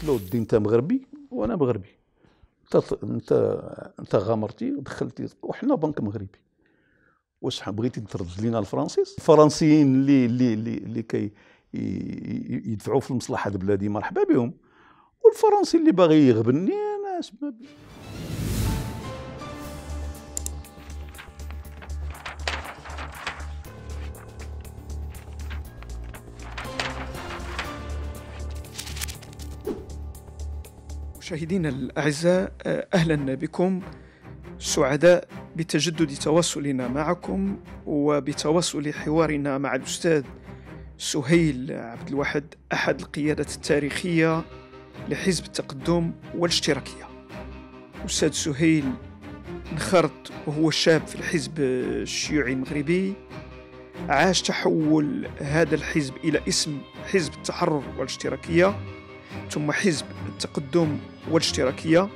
قلت له ودي انت مغربي وأنا مغربي. انت انت انت غامرتي ودخلتي وحنا بنك مغربي. واش بغيتي ترد لينا الفرنسيس؟ الفرنسيين اللي اللي اللي, اللي كي يدفعوا في المصلحة البلادي مرحبا بهم. والفرنسي اللي باغي يغبني أنا اش مشاهدينا الأعزاء أهلا بكم. سعداء بتجدد تواصلنا معكم وبتواصل حوارنا مع الأستاذ سهيل عبد الواحد أحد القيادات التاريخية لحزب التقدم والاشتراكية. أستاذ سهيل انخرط وهو شاب في الحزب الشيوعي المغربي عاش تحول هذا الحزب إلى اسم حزب التحرر والاشتراكية. ثم حزب التقدم والاشتراكية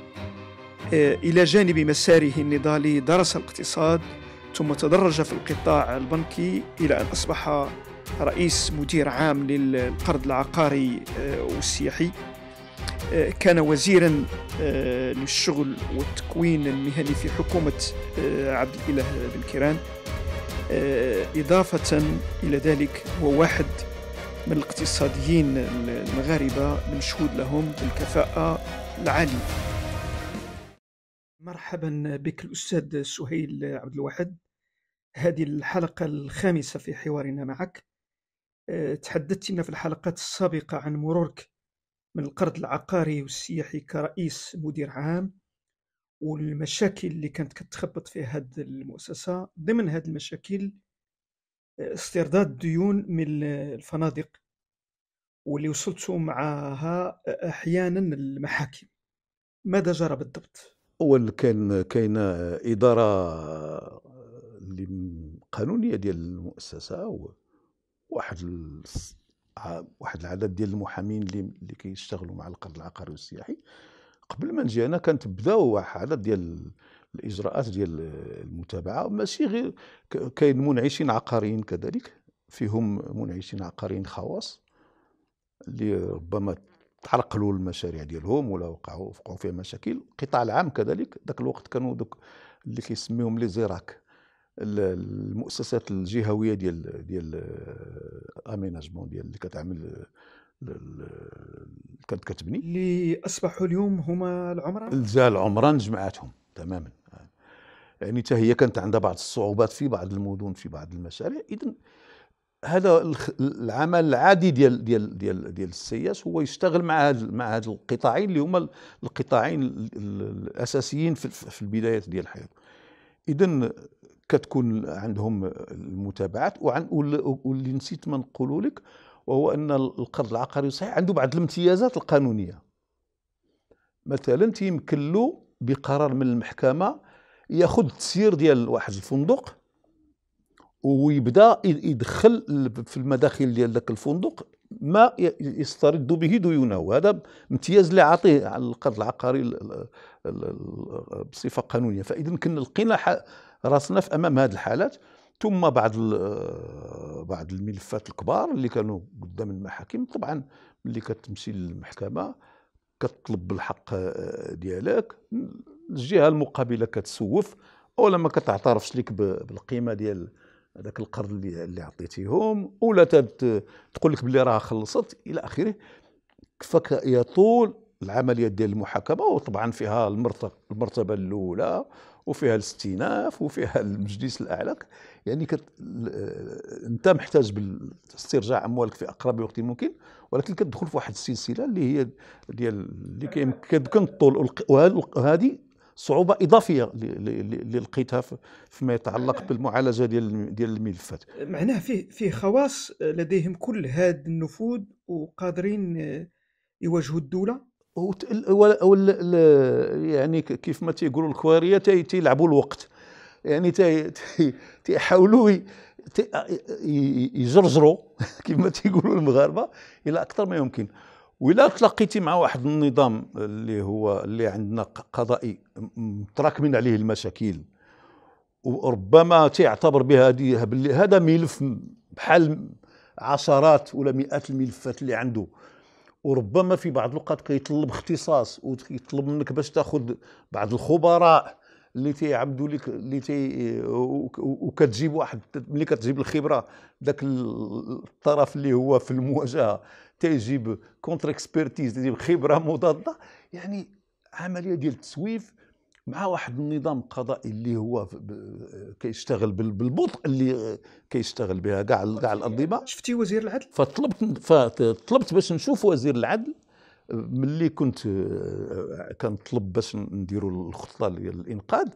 آه، إلى جانب مساره النضالي درس الاقتصاد ثم تدرج في القطاع البنكي إلى أن أصبح رئيس مدير عام للقرض العقاري آه، والسياحي. آه، كان وزيرا للشغل والتكوين المهني في حكومة عبد الإله بن كيران إضافة إلى ذلك هو واحد من الاقتصاديين المغاربة المشهود لهم بالكفاءة العالية. مرحبا بك الأستاذ سهيل عبد الواحد. هذه الحلقة الخامسة في حوارنا معك. أه، تحدثت لنا في الحلقات السابقة عن مرورك من القرض العقاري والسياحي كرئيس مدير عام والمشاكل اللي كانت كتخبط في هذه المؤسسة. ضمن هذه المشاكل استرداد ديون من الفنادق واللي وصلتوا معها أحيانا المحاكم. ماذا جرى بالضبط؟ أول كان كاينة إدارة قانونية ديال المؤسسة وواحد واحد العدد ديال المحامين اللي اللي كيشتغلوا مع القرض العقاري والسياحي. قبل ما نجي أنا كانت بداو واحد عدد ديال الإجراءات ديال المتابعة ماشي غير كاين منعشين عقاريين كذلك فيهم منعشين عقاريين خواص اللي ربما تعرقلوا المشاريع ديالهم ولا وقعوا وقعوا فيها مشاكل. القطاع العام كذلك ذاك الوقت كانوا دوك اللي كيسميهم لي زيراك المؤسسات الجهوية ديال ديال اميناجمون ديال اللي كتعمل كانت كتبني. اللي أصبحوا اليوم هما العمران الجال العمران جمعاتهم تماما. يعني حتى هي كانت عندها بعض الصعوبات في بعض المدن في بعض المشاريع. اذا هذا العمل العادي ديال ديال ديال ديال السياس هو يشتغل مع هذا مع هذا القطاعين اللي هما القطاعين الأساسيين في البدايات ديال الحياة. اذا كتكون عندهم المتابعات. وعن واللي نسيت ما نقولوا لك وهو أن القرض العقاري صحيح عنده بعض الامتيازات القانونية. مثلا تيمكن له بقرار من المحكمة ياخذ تسيير ديال واحد الفندق ويبدا يدخل في المداخل ديال ذاك الفندق ما يسترد به ديونه. وهذا امتياز اللي عاطيه على القرض العقاري بصفة قانونية. فإذا كنا لقينا راسنا في أمام هذه الحالات. ثم بعض بعض الملفات الكبار اللي كانوا قدام المحاكم طبعا ملي كتمشي للمحكمه كتطلب بالحق ديالك. الجهة المقابلة كتسوف أو لما كتعترفش لك بالقيمة ديال هذاك القرض اللي اللي عطيتيهم ولا تقول لك بلي راه خلصت إلى آخره. فك يطول العملية ديال المحاكمة؟ وطبعا فيها المرتبة الأولى وفيها الاستئناف وفيها المجلس الأعلى. يعني كت... أنت محتاج باسترجاع أموالك في أقرب وقت ممكن ولكن كتدخل في واحد السلسلة اللي هي ديال اللي كيمكن الطول وهذه صعوبة إضافية اللي لقيتها فيما يتعلق بالمعالجة ديال ديال الملفات. معناه فيه فيه خواص لديهم كل هذا النفوذ وقادرين يواجهوا الدولة؟ يعني كيف ما تيقولوا الكوارية تيلعبوا الوقت. يعني تيحاولوا يجرجروا كما تيقولوا المغاربة إلى أكثر ما يمكن. وإلا تلاقيتي مع واحد النظام اللي هو اللي عندنا قضائي متراكمين عليه المشاكل وربما تعتبر بهذه باللي هذا ملف بحال عشرات ولا مئات الملفات اللي عنده. وربما في بعض الاوقات كيطلب اختصاص ويطلب منك باش تاخذ بعض الخبراء اللي تيعبدوا لك اللي تي وكتجيب واحد ملي كتجيب الخبرة ذاك الطرف اللي هو في المواجهة. تيجيب contre-expertise تيجيب خبرة مضادة. يعني عملية ديال التسويف مع واحد النظام قضائي اللي هو كيشتغل بالبطء اللي كيشتغل بها كاع كاع الأنظمة. شفتي وزير العدل؟ فطلبت فطلبت باش نشوف وزير العدل. ملي كنت كنطلب باش نديروا الخطة ديال الإنقاذ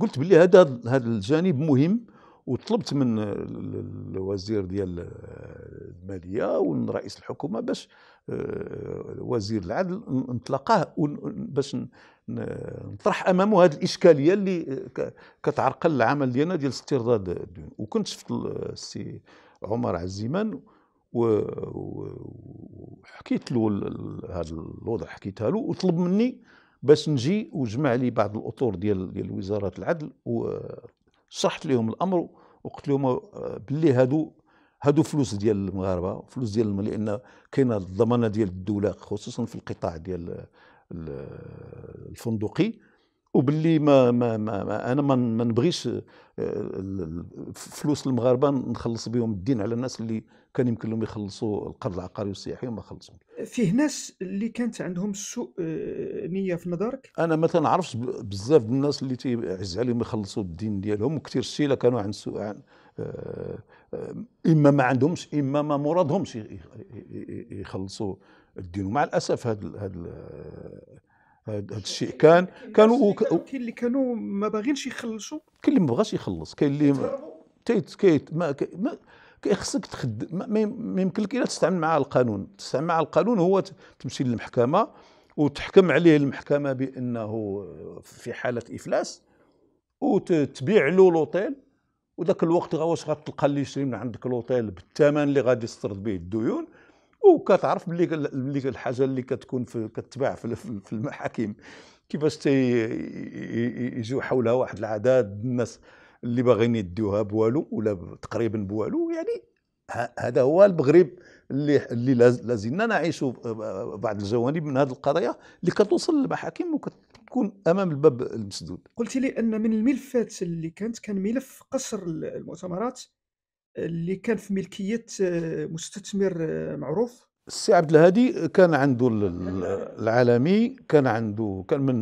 قلت بلي هذا هذا الجانب مهم. وطلبت من الوزير ديال المالية ومن رئيس الحكومة باش آه، وزير العدل نتلاقاه باش نطرح أمامه هذه الإشكالية اللي كتعرقل العمل ديالنا ديال استرداد الديون. وكنت شفت السي عمر عزيمان وحكيت له هذا الوضع حكيتها له وطلب مني باش نجي وجمع لي بعض الأطر ديال ديال وزارة العدل وشرحت لهم الأمر وقلت لهم آه، باللي هادو هادو فلوس ديال المغاربة فلوس ديال لأن كاينة الضمانة ديال الدولة خصوصا في القطاع ديال الفندقي. وباللي ما, ما, ما, أنا ما, ما نبغيش آه، فلوس المغاربة نخلص بهم الدين على الناس اللي كان يمكن لهم يخلصوا القرض العقاري والسياحي وما خلصوا فيه ناس اللي كانت عندهم سوء آه، نية في نظرك؟ أنا مثلا عرفت بزاف الناس اللي تيعز عليهم يخلصوا الدين ديالهم وكثير الشيء كانوا عن سوء عن آه، إما ما عندهمش إما ما مرادهمش يخلصوا الدين. ومع الأسف هذا هذا هذا الشيء كان كانوا كاين اللي كانوا ما باغينش يخلصوا؟ كاين اللي ما بغاش يخلص كاين اللي تيت كيت ما, ما خصك تخدم ما يمكن لك إلا تستعمل مع القانون. تستعمل مع القانون هو تمشي للمحكمة وتحكم عليه المحكمة بأنه في حالة إفلاس وتبيع له لوطيل. وذاك الوقت واش غتلقى اللي يشري من عندك لوطيل بالثمن اللي غادي يسترد به الديون. وكتعرف بلي بلي الحاجة اللي كتكون في كتباع في المحاكم. كيفاش يجيو حولها واحد العدد الناس اللي باغيين يديوها بوالو ولا تقريبا بوالو يعني هذا هو المغرب اللي اللي لازلنا نعيش بعض الجوانب من هذه القضايا اللي كتوصل للمحاكم وكتكون أمام الباب المسدود. قلت لي أن من الملفات اللي كانت كان ملف قصر المؤتمرات اللي كان في ملكية آه، مستثمر آه، معروف. السي عبد الهادي كان عنده العالمي كان عنده كان من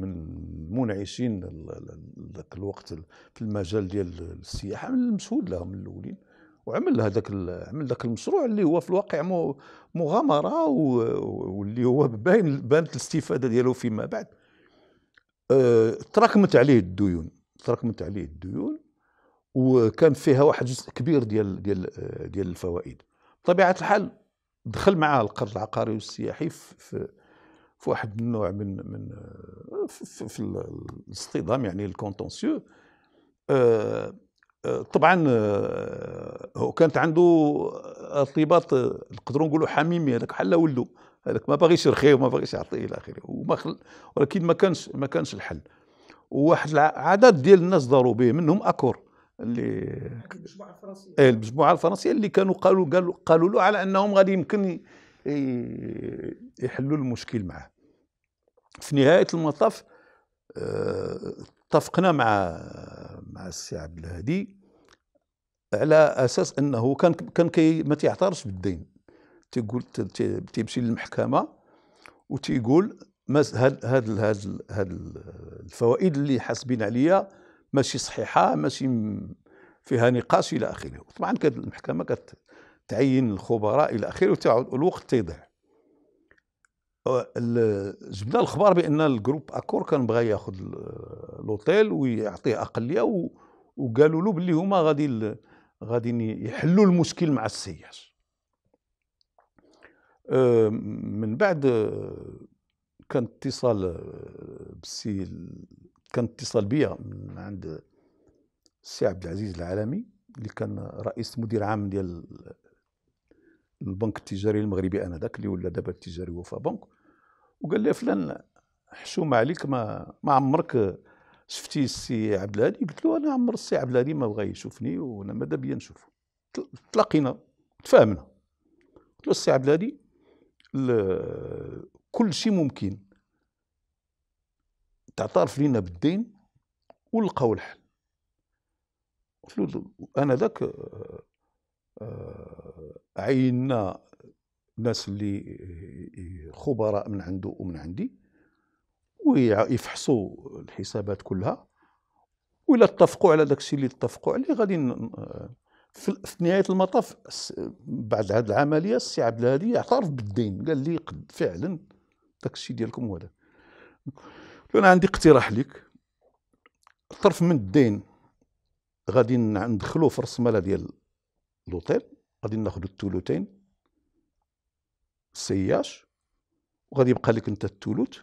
من المنعشين ذاك الوقت في المجال ديال السياحة من المشهود لهم من الأولين. وعمل هذاك عمل ذاك المشروع اللي هو في الواقع مغامرة واللي هو باين بانت الاستفادة ديالو فيما بعد. أه تراكمت عليه الديون تراكمت عليه الديون وكان فيها واحد جزء كبير ديال ديال ديال الفوائد. بطبيعة الحال دخل معاه القرض العقاري والسياحي في, في, واحد النوع من من في, في الاصطدام يعني الكونتونسيو. آه، آه، طبعا آه، هو كانت عنده ارتباط نقدروا نقولوا حميمي هذاك بحال ولده هذاك ما باغيش يرخيه وما باغيش يعطيه إلى آخره وما خل... ولكن ما كانش ما كانش الحل. وواحد العدد ديال الناس داروا به منهم أكور. اللي المجموعه الفرنسيه إيه المجموعة الفرنسية اللي كانوا قالوا قالوا قالوا له على أنهم غادي يمكن يحلوا المشكل معه في نهاية المطاف آه، اتفقنا مع مع السي عبد الهادي على أساس أنه كان كان كي ما تيعترفش بالدين. تيقول تيمشي للمحكمة وتيقول هاد هاد هاد الفوائد اللي حاسبين عليا ماشي صحيحة ماشي فيها نقاش إلى آخره. طبعا كانت المحكمة كتعين الخبراء إلى آخره والوقت تيضيع جبنا الخبر بأن الجروب أكور كان بغى ياخذ لوطيل ويعطيه أقلية وقالوا له باللي هما غادي غادي يحلوا المشكل مع السياح من بعد كان اتصال بالسي كان اتصال بيا من عند السي عبد العزيز العالمي اللي كان رئيس مدير عام ديال البنك التجاري المغربي آنذاك اللي ولا دابا التجاري وفا بنك. وقال لي فلان حشومه عليك ما ما عمرك شفتي السي عبد الهادي؟ قلت له أنا عمر السي عبد الهادي ما بغى يشوفني وأنا ماذا بيا نشوفه؟ تلاقينا تفاهمنا. قلت له السي عبد الهادي كل شيء ممكن. تعترف لينا بالدين ولقاو الحل. أنا ذاك آه، عينا ناس اللي خبراء من عنده ومن عندي ويفحصوا الحسابات كلها وإلا اتفقوا على داك الشيء اللي اتفقوا عليه غادي في نهاية المطاف بعد هذه العملية السي عبد الهادي اعترف بالدين قال لي قد فعلا داك الشيء ديالكم هو هذا أنا عندي اقتراح لك طرف من الدين غادي ندخلوه في المال ديال لوطيل. غادي ناخذ الثلثين السياش وغادي يبقى لك انت الثلث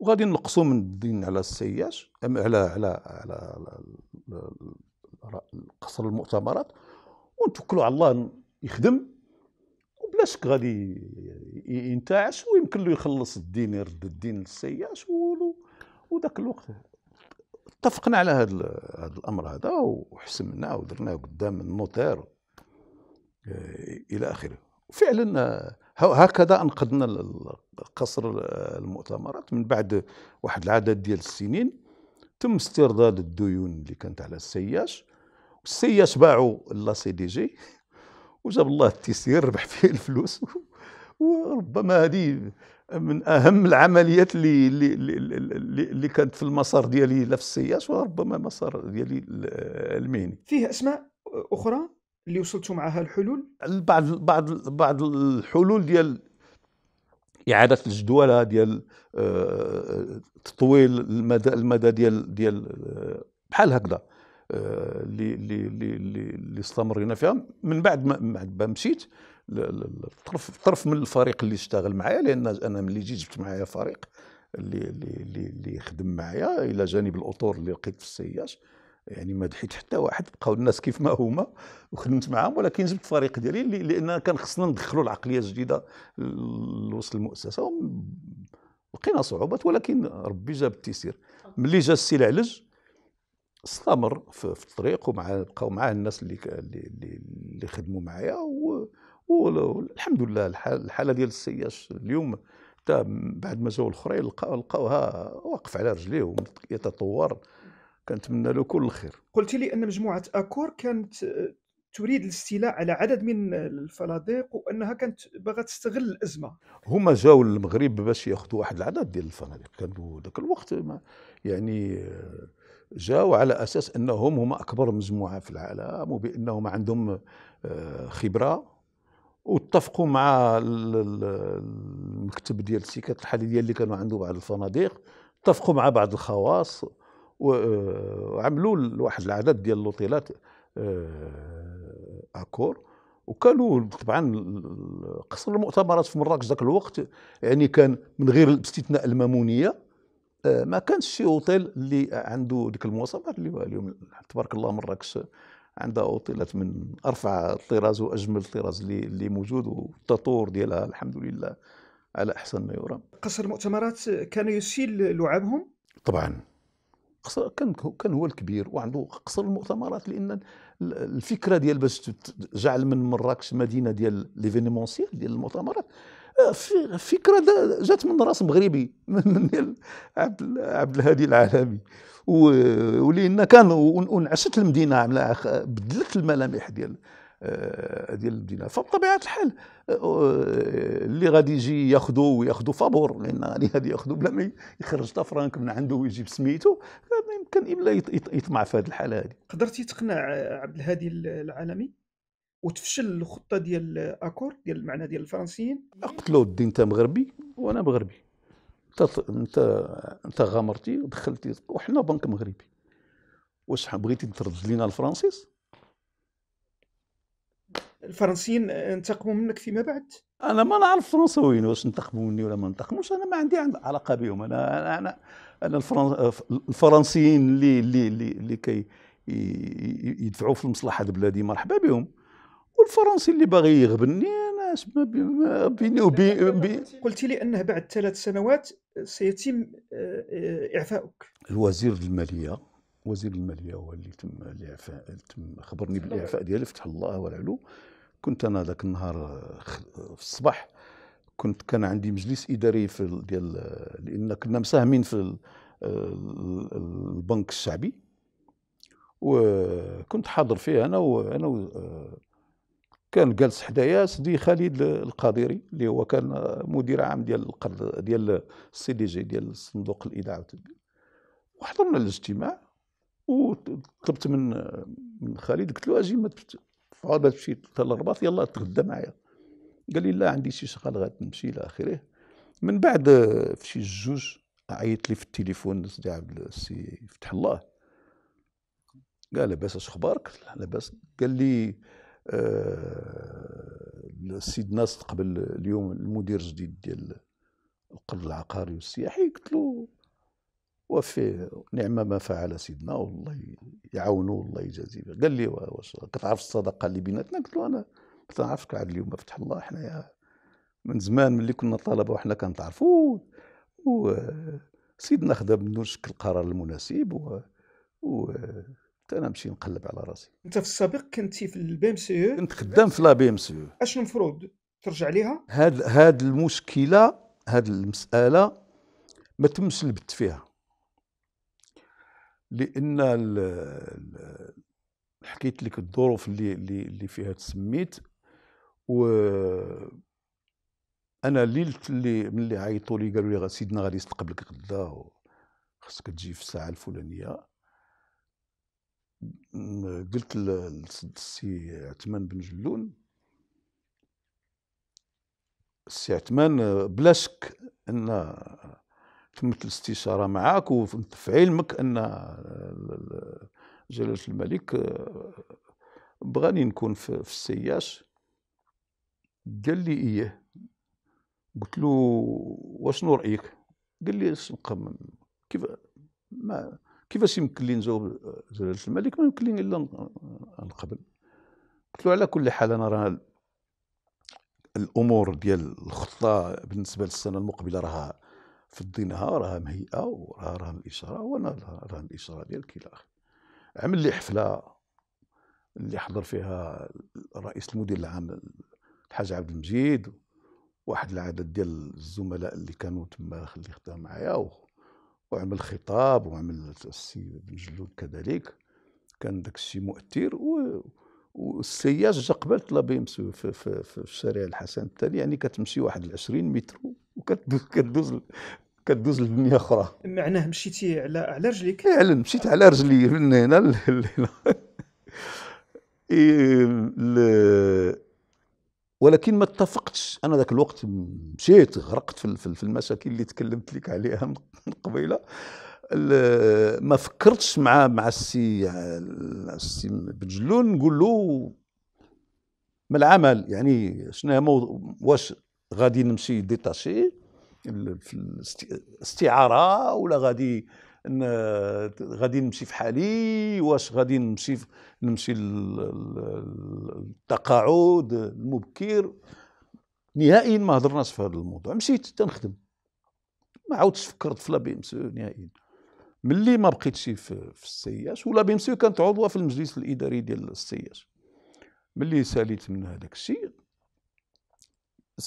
وغادي نقصوا من الدين على السياش على على على, على قصر المؤتمرات. ونتوكلوا على الله يخدم. وبلا شك غادي ينتعش ويمكن له يخلص الدين يرد الدين للسياش وذاك الوقت اتفقنا على هذا الأمر هذا وحسمناه ودرناه قدام النوتير آه، إلى آخره. فعلا آه، هكذا أنقذنا قصر المؤتمرات من بعد واحد العدد ديال السنين. تم استرداد الديون اللي كانت على ال CIH. ال CIH باعوا la CDG وجاب الله التيسير ربح فيه الفلوس. وربما هذه من أهم العمليات اللي اللي اللي, اللي كانت في المسار ديالي لا في ال CIH وربما مسار ديالي المهني فيه أسماء أخرى اللي وصلتوا معها الحلول؟ بعض بعض بعض الحلول ديال إعادة الجدولة ديال آه، تطويل المدى المدى ديال ديال آه، بحال هكذا. اللي اللي اللي اللي استمرينا فيها. من بعد ما مشيت الطرف طرف من الفريق اللي اشتغل معايا لأن أنا ملي جيت جبت معايا فريق اللي اللي اللي يخدم معايا إلى جانب الأطور اللي لقيت في السياش يعني ما دحيت حتى واحد بقاو الناس كيف ما هما وخدمت معاهم ولكن جبت فريق ديالي لأن كان خصنا ندخلوا العقلية الجديدة لوسط المؤسسة. لقينا صعوبات ولكن ربي جاب التيسير. ملي جا السي العلج استمر في الطريق ومع بقاو معاه الناس اللي اللي اللي خدموا معايا والحمد لله الحالة ديال السياش اليوم حتى بعد ما جاوا الاخرين لقاوها واقف على رجليه ويتطور كنتمنى له كل الخير. قلت لي أن مجموعة أكور كانت تريد الاستيلاء على عدد من الفنادق وأنها كانت باغا تستغل الأزمة. هما جاوا للمغرب باش ياخذوا واحد العدد ديال الفنادق. كانوا ذاك الوقت يعني جاوا على أساس أنهم هما أكبر مجموعة في العالم وبأنهم عندهم آه، خبرة واتفقوا مع المكتب ديال السكات الحديديه اللي كانوا عنده بعض الفنادق اتفقوا مع بعض الخواص وعملوا واحد العدد ديال الاوتيلات آه، أكور. وكانوا طبعا قصر المؤتمرات في مراكش ذاك الوقت يعني كان من غير باستثناء المامونية. آه، ما كانش شي أوتيل اللي عنده ديك المواصفات اللي اليوم تبارك الله مراكش عندها أوتيلات من أرفع الطراز وأجمل الطراز اللي اللي موجود والتطور ديالها الحمد لله على أحسن ما يرام. قصر المؤتمرات كان يسيل لعابهم؟ طبعا. قصر كان كان هو الكبير وعنده قصر المؤتمرات لأن الفكرة ديال باش جعل من مراكش مدينة ديال ليفينيمونسيال ديال المؤتمرات فكرة جات من رأس مغربي من عبد عبد الهادي العالمي. ولان كان ونعشت المدينة بدلت الملامح ديال آه، ديال المدينة. فبطبيعة الحال آه، اللي غادي يجي ياخذوا وياخذوا فابور لأن غادي ياخذوا بلا ما يخرج فرانك من عنده ويجيب سميتو ما يمكن إلا يطمع في هذه الحالة هذه قدرتي تقنع عبد الهادي العالمي؟ وتفشل الخطة ديال Accor ديال المعنى ديال الفرنسيين. له الدين انت مغربي وأنا مغربي. انت انت غامرتي ودخلتي وحنا بنك مغربي. واش بغيتي ترد لينا الفرنسيس؟ الفرنسيين انتقموا منك فيما بعد؟ أنا ما نعرف الفرنساويين واش انتقموا مني ولا ما انتقموش. أنا ما عندي علاقة بهم أنا أنا أنا الفرنسيين اللي اللي اللي, اللي كي يدفعوا في المصلحة بلادي مرحبا بهم. والفرنسي اللي باغي يغبني أنا ما بيني وبين قلت لي أنه بعد ثلاث سنوات سيتم آه، آه، إعفاؤك. الوزير المالية وزير المالية هو اللي تم الإعفاء تم خبرني بالإعفاء ديالي فتح الله والعلو. كنت أنا ذاك النهار في الصباح كنت كان عندي مجلس إداري في ديال لأن كنا مساهمين في البنك الشعبي. وكنت حاضر فيه أنا وأنا كان جالس حدايا سيدي خالد القادري اللي هو كان مدير عام ديال القرض ديال ال CDG ديال صندوق الايداع والتدبير. وحضرنا الاجتماع وطلبت من من خالد قلت له أجي ما تمشي للرباط يلا تغدى معايا. قال لي لا عندي شي شغل غادي نمشي إلى آخره. من بعد في شي جوج عيط لي في التليفون سيدي عبد السي فتح الله. قال لاباس أش أخبارك؟ لاباس. قال لي السيد ناس قبل اليوم المدير الجديد ديال القرض العقاري والسياحي قلت له وفي نعمة ما فعل سيدنا والله يعاونو والله يجازيه. قال لي واش كتعرف الصداقة اللي بيناتنا؟ قلت له أنا كنت نعرفك عاد اليوم فتح الله حنايا من زمان ملي كنا طلبة وحنا كنتعرفوا و سيدنا خدا منو شكل القرار المناسب و, و... أنا نمشي نقلب على راسي. انت في السابق كنتي في ال BMCE كنت خدام في la BMCE أشنو المفروض ترجع ليها؟ هاد هاد المشكلة هاد المسألة ما تمش البت فيها. لأن حكيت لك الظروف اللي اللي اللي فيها تسميت و أنا ليلت اللي ملي عيطوا لي قالوا لي سيدنا غادي يستقبلك غدا خاصك تجي في الساعة الفلانية. قلت للسي عثمان بن جلون السي عثمان بلا شك أن تمت الاستشارة معك وفي علمك أن جلالة الملك بغاني نكون في, السياش. قال لي إيه؟ قلت له واشنو رأيك؟ قال لي كيف؟ ما كيفاش يمكن لي نجاوب جلالة الملك؟ ما يمكن لي الا نقبل قلت له على كل حال أنا راه الأمور ديال الخطة بالنسبة للسنة المقبلة راها في الدينها راها مهيئة وراها راه الإشارة وأنا راه الإشارة ديالك إلى اخره عمل لي حفلة اللي حضر فيها رئيس المدير العام الحاج عبد المجيد واحد العدد ديال الزملاء اللي كانوا تما اللي خدام معايا وعمل خطاب وعمل السي بن جلون كذلك. كان داك الشيء مؤثر و و ال CIH جا قبالت la BMCE في, في, في, في الشارع الحسن الثاني يعني كتمشي واحد 20 متر وكدوز كدوز كدوز لبنية أخرى. معناه مشيتي على على رجليك؟ فعلا مشيت على رجلي من هنا ولكن ما اتفقتش. أنا ذاك الوقت مشيت غرقت في المشاكل اللي تكلمت لك عليها من قبيلة. ما فكرتش مع مع السي السي بنجلون نقول له ما العمل؟ يعني شنو واش غادي نمشي détaché في الاستعارة ولا غادي غادي نمشي في حالي واش غادي نمشي نمشي التقاعد المبكر. نهائيا ما هضرناش في هذا الموضوع مشيت تنخدم. ما عاودتش فكرت في la BMCE نهائيا. ملي ما بقيتش في, في ال CIH و la BMCE كانت عضوة في المجلس الإداري ديال ال CIH. ملي ساليت من هذاك الشيء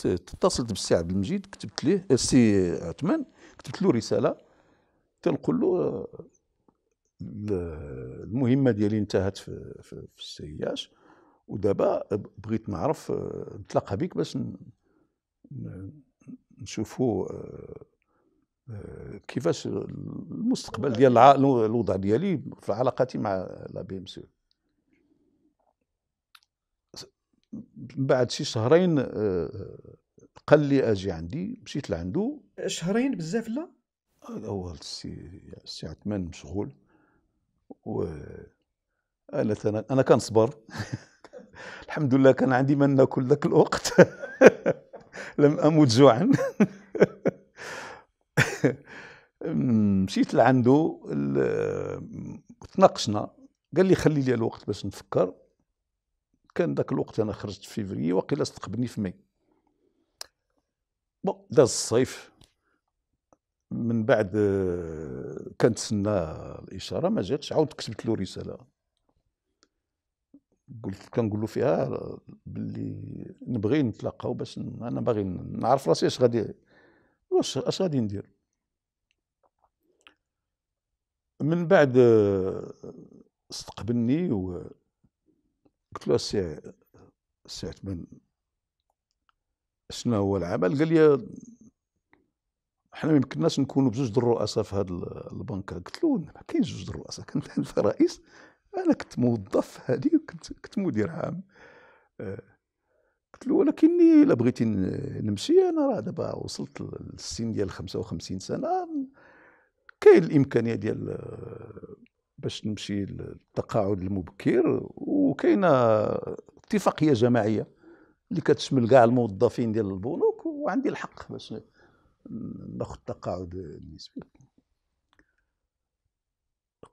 اتصلت بالسي عبد المجيد كتبت ليه السي عثمان كتبت له رسالة. تنقول له المهمة ديالي انتهت في, في, في السياس ودابا بغيت نعرف نتلاقى بك باش نشوفوا كيفاش المستقبل ديال الوضع ديالي في علاقتي مع la BMC. من بعد شي شهرين آه، قال لي أجي عندي مشيت لعندو. شهرين بزاف لا؟ هو السي السي عثمان مشغول و تنا... أنا كنصبر الحمد لله كان عندي ما ناكل ذاك الوقت. لم امت جوعا. مشيت لعندو تناقشنا. قال لي خلي لي الوقت باش نفكر. كان ذاك الوقت أنا خرجت في فيفري وقيلا استقبلني في ماي. bon داز الصيف. من بعد كنتسنى الإشارة ما جاتش. عاود كتبت له رسالة. قلت كنقول له فيها باللي نبغي نتلاقاو باش أنا باغي نعرف راسي اش غادي واش اش غادي ندير. من بعد استقبلني و قلت له السي السي عثمان شنو هو العمل؟ قال لي حنا ما يمكنناش نكونوا بجوج الرؤساء في هذه البنكه قلت له ما كاينش جوج الرؤساء كنت انت رئيس أنا كنت موظف هذه كنت كنت مدير عام. آه، قلت له ولكني إلا بغيتي نمشي أنا راه دابا وصلت للسن ديال 55 سنة. كاين الإمكانية ديال باش نمشي للتقاعد المبكر وكاينة اتفاقية جماعية اللي كتشمل كاع الموظفين ديال البنوك وعندي الحق باش ناخذ التقاعد النسبي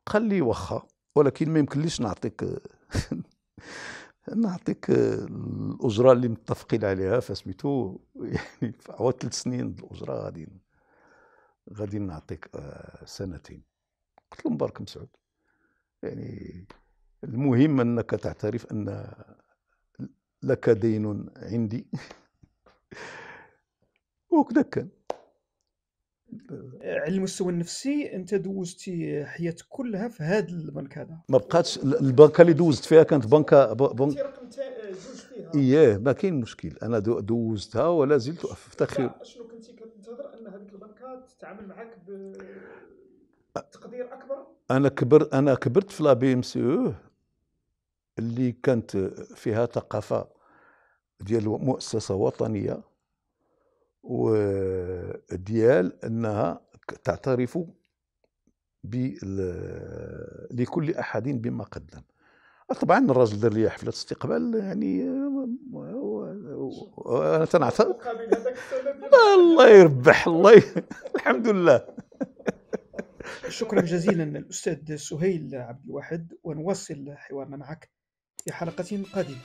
قال لي واخا ولكن ما يمكنليش نعطيك نعطيك الأجرة اللي متفقين عليها فسميتو يعني في عوض ثلاث سنين الأجرة غادي غادي نعطيك آه، سنتين. قلت له مبارك مسعود. يعني المهم أنك تعترف أن لك دين عندي. وكذا كان. على المستوى النفسي انت دوزتي حياتك كلها في هذا البنك هذا. ما بقاتش البنكة اللي دوزت فيها كانت بنكة بنك رقم جوج فيها. اييه ما كاين مشكل. أنا دوزتها ولا زلت افتخر شنو كنتي كتنتظر أن هذيك البنكة تتعامل معك بتقدير أكبر؟ أنا كبر أنا كبرت في لا بي إم سي أو اللي كانت فيها ثقافة ديال مؤسسة وطنية. وديال أنها تعترف لكل أحد بما قدم طبعا الراجل دار لي حفلة استقبال يعني أنا تنعترف. الله يربح الله الحمد لله. شكرا جزيلا الاستاذ سهيل عبد الواحد ونواصل حوارنا معك في حلقة قادمة.